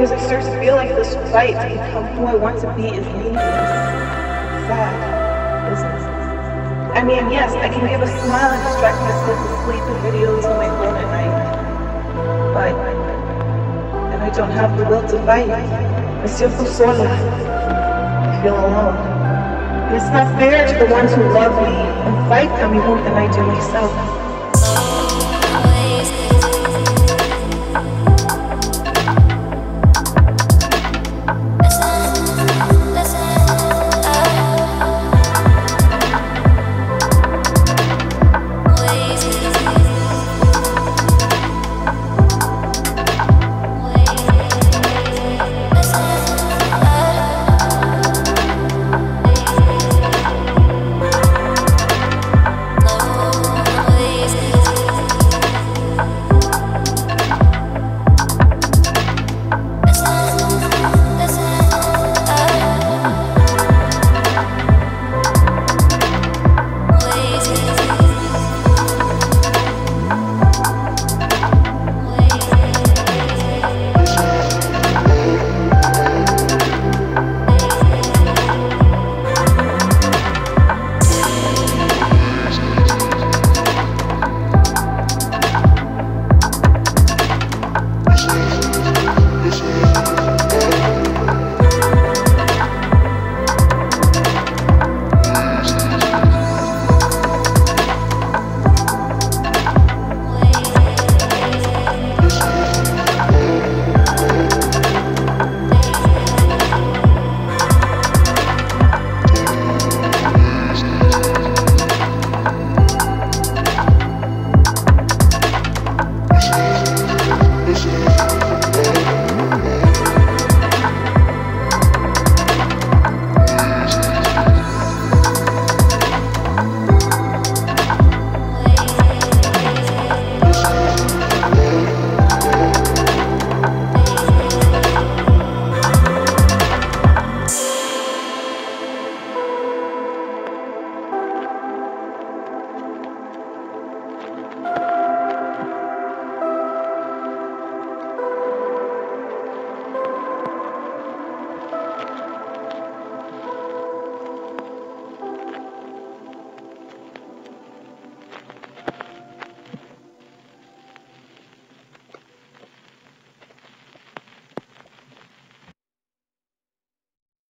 Because it starts to feel like this fight to become who I want to be is meaningless. Sad. Business. I mean, yes, I can give a smile and distract myself with sleep and videos on my phone at night. But and I don't have the will to fight. I'm still so sola. I feel alone. And it's not fair to the ones who love me and fight for me more than I do myself.